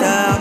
down.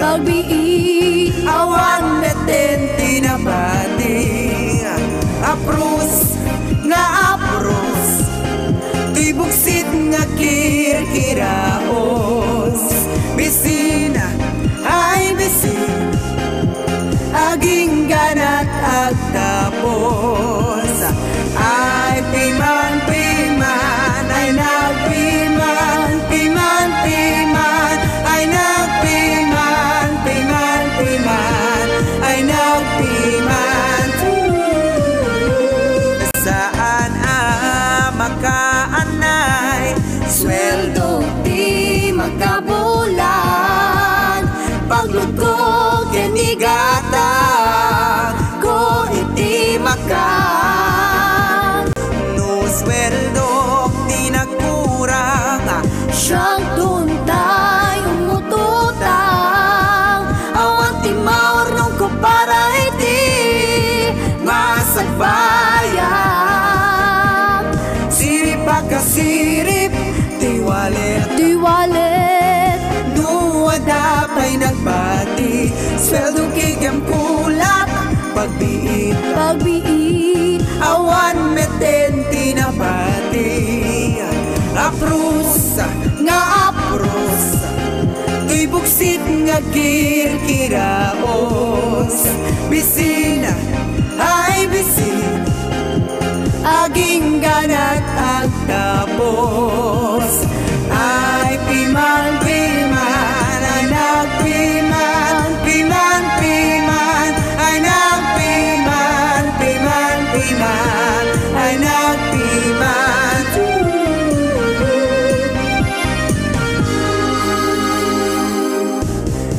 Pagbiit Awan meten tinabati. Apros nga apros Tuy buksit nga kirkiraos swear Sweldo kigam kulat Pagbiit. Pagbiit. Awan meten tinabati Aprus nga aprus Tuy buksit nga kirkiraos Bisina. Ay bisin Aging ganat ang tapos piman Ay nagpiman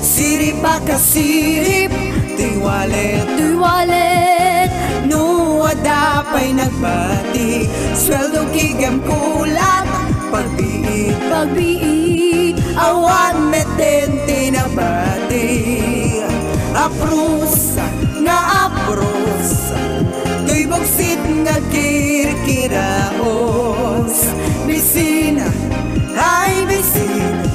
Sirip? Pagkasirip Tiwalit Diwalit Nuwada pa'y nagbati. Sweldo kigam kulat. Pagbiit. Pagbiit. Awan meten tinabati Aprus nga aprus Tuy nga kirkiraos Bisina ay bisina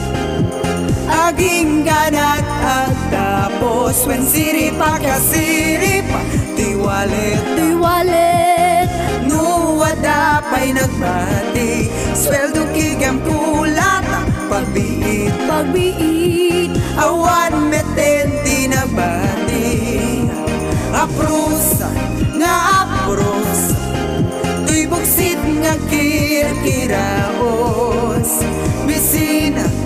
Aging ganat at tapos When sirip kasirip Tiwalit Diwalit Nuwada pa'y nagbati. Sweldo kigam kulat. Pagbiit Pagbiit. Awan meten tinabati Aprus Bisina ay